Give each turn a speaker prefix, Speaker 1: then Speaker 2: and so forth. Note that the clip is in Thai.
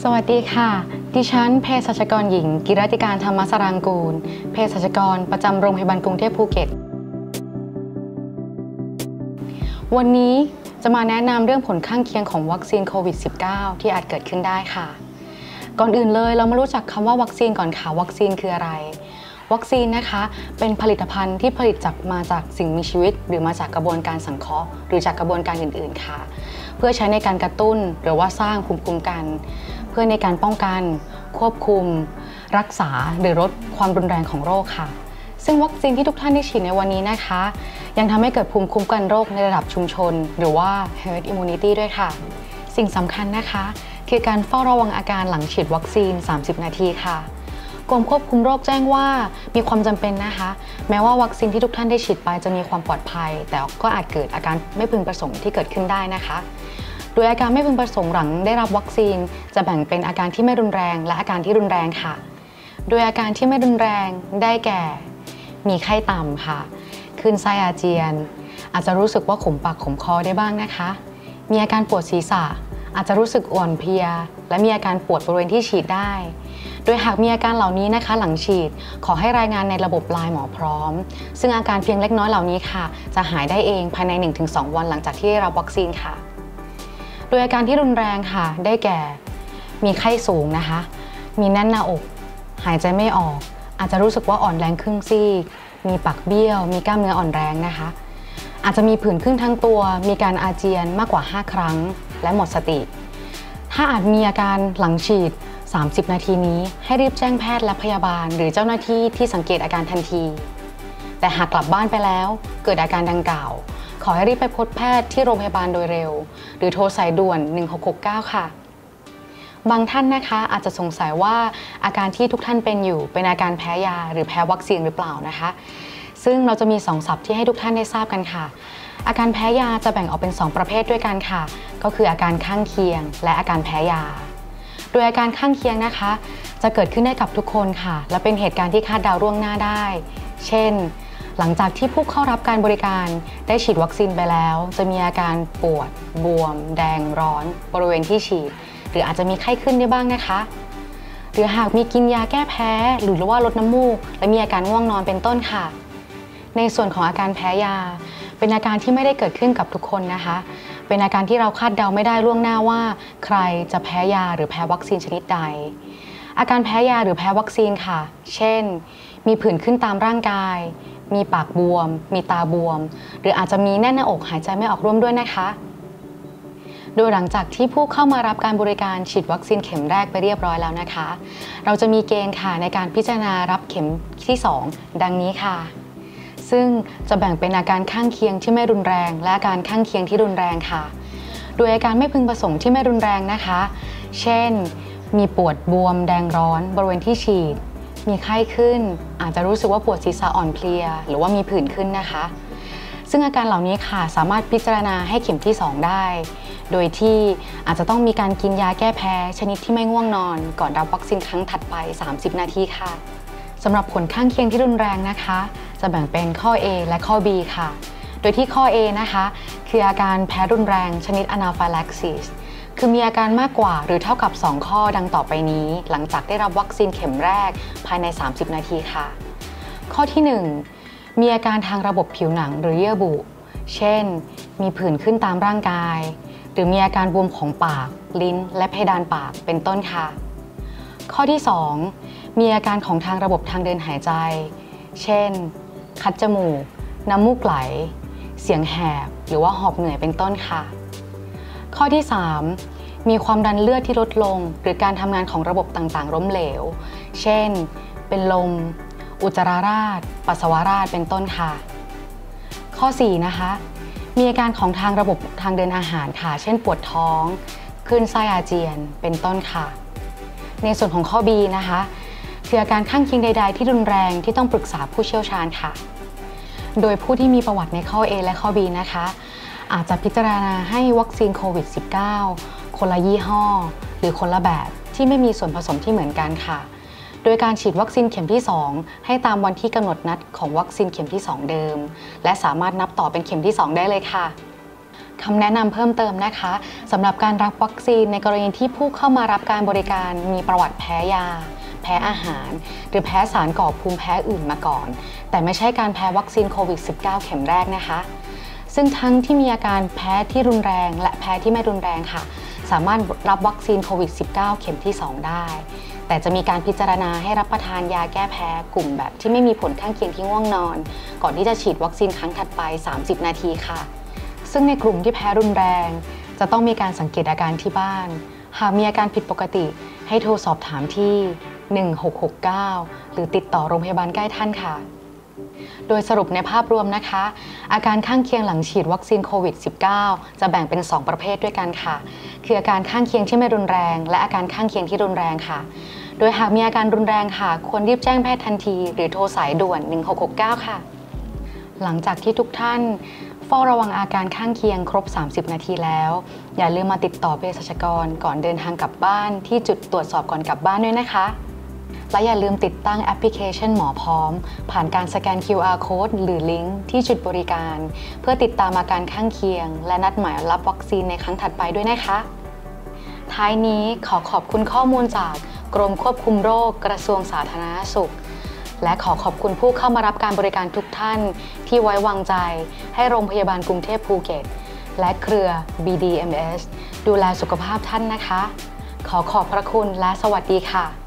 Speaker 1: สวัสดีค่ะ ดิฉันเภสัชกรหญิง กิรติการธรรมสรางกูลเภสัชกรประจำโรงพยาบาลกรุงเทพภูเก็ต วันนี้จะมาแนะนำเรื่องผลข้างเคียงของวัคซีนโควิด -19 ที่อาจเกิดขึ้นได้ค่ะ ก่อนอื่นเลยเรามารู้จักคำว่าวัคซีนก่อนค่ะ วัคซีนคืออะไร วัคซีนนะคะ เป็นผลิตภัณฑ์ที่ผลิตจากมาจากสิ่งมีชีวิต หรือมาจากกระบวนการสังเคราะห์ หรือจากกระบวนการอื่น ๆค่ะ เพื่อใช้ในการกระตุ้นหรือว่าสร้างภูมิคุ้มกัน เพื่อในการป้องกัน ควบคุม รักษาหรือลดความรุนแรงของโรคค่ะ ซึ่งวัคซีนที่ทุกท่านได้ฉีดในวันนี้นะคะ ยังทำให้เกิดภูมิคุ้มกันโรคในระดับชุมชน หรือว่า herd immunity ด้วยค่ะ สิ่งสำคัญนะคะ คือการเฝ้าระวังอาการหลังฉีดวัคซีน 30 นาทีค่ะกรมควบคุมโรคแจ้งว่ามีความจำเป็นนะคะ แม้ว่าวัคซีนที่ทุกท่านได้ฉีดไปจะมีความปลอดภัย แต่ก็อาจเกิดอาการไม่พึงประสงค์ที่เกิดขึ้นได้นะคะ โดยอาการไม่พึงประสงค์หลังได้รับวัคซีน จะแบ่งเป็นอาการที่ไม่รุนแรง และอาการที่รุนแรงค่ะ โดยอาการที่ไม่รุนแรงได้แก่ มีไข้ต่ำค่ะคลื่นไส้อาเจียน อาจจะรู้สึกว่าขมปากขมคอได้บ้างนะคะ มีอาการปวดศีรษะ อาจจะรู้สึกอ่อนเพลีย และมีอาการปวดบริเวณที่ฉีดได้ โดยหากมีอาการเหล่านี้นะคะ หลังฉีดขอให้รายงานในระบบไลน์หมอพร้อม ซึ่งอาการเพียงเล็กน้อยเหล่านี้ค่ะ จะหายได้เองภายใน 1-2 วันหลังจากที่ได้รับวัคซีนค่ะ ดยอาการที่รุนแรงค่ะ ได้แก่ มีไข้สูงนะคะ มีแน่นหน้าอก หายใจไม่ออก อาจจะรู้สึกว่าอ่อนแรงครึ่งซีก มีปากเบี้ยว มีกล้ามเนื้ออ่อนแรงนะคะ อาจจะมีผื่นขึ้นทั้งตัว มีการอาเจียนมากกว่า 5 ครั้ง และหมดสติ ถ้าอาจมีอาการหลังฉีด 30 นาทีนี้ ให้รีบแจ้งแพทย์และพยาบาล หรือเจ้าหน้าที่ที่สังเกตอาการทันที แต่หากกลับบ้านไปแล้ว เกิดอาการดังกล่าว ขอให้รีบไปพบแพทย์ที่โรงพยาบาลโดยเร็ว หรือโทรสายด่วน 1669 ค่ะ บางท่านนะคะอาจจะสงสัยว่าอาการที่ทุกท่านเป็นอยู่เป็นอาการแพ้ยาหรือแพ้วัคซีนหรือเปล่านะคะ ซึ่งเราจะมี2ศัพท์ที่ให้ทุกท่านได้ทราบกันค่ะ อาการแพ้ยาจะแบ่งออกเป็น 2 ประเภทด้วยกันค่ะ ก็คืออาการข้างเคียง และอาการแพ้ยา โดยอาการข้างเคียงนะคะ จะเกิดขึ้นได้กับทุกคนค่ะ และเป็นเหตุการณ์ที่คาดเดาล่วงหน้าได้ เช่น หลังจากที่ผู้เข้ารับการบริการได้ฉีดวัคซีนไปแล้ว จะมีอาการปวด บวม แดงร้อน บริเวณที่ฉีด หรืออาจจะมีไข้ขึ้นได้บ้างนะคะ หรือหากมีกินยาแก้แพ้ หรือว่าลดน้ำมูก และมีอาการง่วงนอนเป็นต้นค่ะ ในส่วนของอาการแพ้ยา เป็นอาการที่ไม่ได้เกิดขึ้นกับทุกคนนะคะ เป็นอาการที่เราคาดเดาไม่ได้ล่วงหน้าว่า ใครจะแพ้ยาหรือแพ้วัคซีนชนิดใดอาการแพ้ยาหรือแพ้วัคซีนค่ะ เช่น มีผื่นขึ้นตามร่างกาย มีปากบวม มีตาบวม หรืออาจจะมีแน่นหน้าอกหายใจไม่ออกร่วมด้วยนะคะ โดยหลังจากที่ผู้เข้ามารับการบริการฉีดวัคซีนเข็มแรกไปเรียบร้อยแล้วนะคะ เราจะมีเกณฑ์ค่ะในการพิจารณารับเข็มที่ 2 ดังนี้ค่ะ ซึ่งจะแบ่งเป็นอาการข้างเคียงที่ไม่รุนแรง และอาการข้างเคียงที่รุนแรงค่ะ โดยอาการไม่พึงประสงค์ที่ไม่รุนแรงนะคะ เช่น มีปวดบวมแดงร้อน บริเวณที่ฉีด มีไข้ขึ้น อาจจะรู้สึกว่าปวดศีรษะอ่อนเพลีย หรือว่ามีผื่นขึ้นนะคะ ซึ่งอาการเหล่านี้ค่ะสามารถพิจารณาให้เข็มที่ 2 ได้ โดยที่อาจจะต้องมีการกินยาแก้แพ้ ชนิดที่ไม่ง่วงนอน ก่อนรับวัคซีนครั้งถัดไป 30 นาทีค่ะสำหรับผลข้างเคียงที่รุนแรงนะคะ จะแบ่งเป็นข้อ A และข้อ B ค่ะ โดยที่ข้อ A นะคะ คืออาการแพ้รุนแรงชนิด anaphylaxis คือมีอาการมากกว่าหรือเท่ากับ 2 ข้อดังต่อไปนี้ หลังจากได้รับวัคซีนเข็มแรกภายใน 30 นาทีค่ะ ข้อที่ 1 มีอาการทางระบบผิวหนังหรือเยื่อบุ เช่น มีผื่นขึ้นตามร่างกาย หรือมีอาการบวมของปาก ลิ้น และเพดานปากเป็นต้นค่ะ ข้อที่ 2 มีอาการของทางระบบทางเดินหายใจ เช่น คัดจมูก น้ำมูกไหล เสียงแหบ หรือว่าหอบเหนื่อยเป็นต้นค่ะ ข้อที่ 3 มีความดันเลือดที่ลดลง หรือการทำงานของระบบต่างๆล้มเหลว เช่น เป็นลม อุจจาระราช ปัสสาวะราชเป็นต้นค่ะ ข้อ 4 นะคะ มีอาการของทางระบบทางเดินอาหารค่ะ เช่นปวดท้องคลื่นไส้อาเจียนเป็นต้นค่ะ ในส่วนของข้อ B นะคะคืออาการข้างเคียงใด ๆ ที่รุนแรงที่ต้องปรึกษาผู้เชี่ยวชาญค่ะ โดยผู้ที่มีประวัติในข้อ A และข้อ B นะคะ อาจจะพิจารณาให้วัคซีนโควิด -19 คนละยี่ห้อ หรือคนละแบบที่ไม่มีส่วนผสมที่เหมือนกันค่ะ โดยการฉีดวัคซีนเข็มที่ 2 ให้ตามวันที่กำหนดนัดของวัคซีนเข็มที่ 2 เดิม และสามารถนับต่อเป็นเข็มที่ 2 ได้เลยค่ะคำแนะนำเพิ่มเติมนะคะสำหรับการรับวัคซีนในกรณีที่ผู้เข้ามารับการบริการมีประวัติแพ้ยา แพ้อาหาร หรือแพ้สารก่อภูมิแพ้อื่นมาก่อน แต่ไม่ใช่การแพ้วัคซีนโควิด -19 เข็มแรกนะคะ ซึ่งทั้งที่มีอาการแพ้ที่รุนแรง และแพ้ที่ไม่รุนแรงค่ะ สามารถรับวัคซีนโควิด -19 เข็มที่ 2 ได้ แต่จะมีการพิจารณาให้รับประทานยาแก้แพ้กลุ่มแบบที่ไม่มีผลข้างเคียงที่ง่วงนอน ก่อนที่จะฉีดวัคซีนครั้งถัดไป 30 นาทีค่ะ ซึ่งในกลุ่มที่แพ้รุนแรง จะต้องมีการสังเกตอาการที่บ้าน หากมีอาการผิดปกติให้โทรสอบถามที่ 1669 หรือติดต่อโรงพยาบาลใกล้ท่านค่ะ โดยสรุปในภาพรวมนะคะ อาการข้างเคียงหลังฉีดวัคซีนโควิด -19 จะแบ่งเป็น 2 ประเภทด้วยกันค่ะ คืออาการข้างเคียงที่ไม่รุนแรง และอาการข้างเคียงที่รุนแรงค่ะ โดยหากมีอาการรุนแรงค่ะ ควรรีบแจ้งแพทย์ทันที หรือโทรสายด่วน 1669 ค่ะ หลังจากที่ทุกท่านเฝ้าระวังอาการข้างเคียงครบ 30 นาทีแล้ว อย่าลืมมาติดต่อเภสัชกรก่อนเดินทางกลับบ้านที่จุดตรวจสอบก่อนกลับบ้านด้วยนะคะ และอย่าลืมติดตั้งแอปพลิเคชันหมอพร้อม ผ่านการสแกน QR code หรือลิงก์ที่จุดบริการ เพื่อติดตามอาการข้างเคียง และนัดหมายรับวัคซีนในครั้งถัดไปด้วยนะคะ ท้ายนี้ขอขอบคุณข้อมูลจากกรมควบคุมโรคกระทรวงสาธารณสุข และขอขอบคุณผู้เข้ามารับการบริการทุกท่าน ที่ไว้วางใจ ให้โรงพยาบาลกรุงเทพภูเก็ต และเครือ BDMS ดูแลสุขภาพท่านนะคะ ขอขอบพระคุณและสวัสดีค่ะ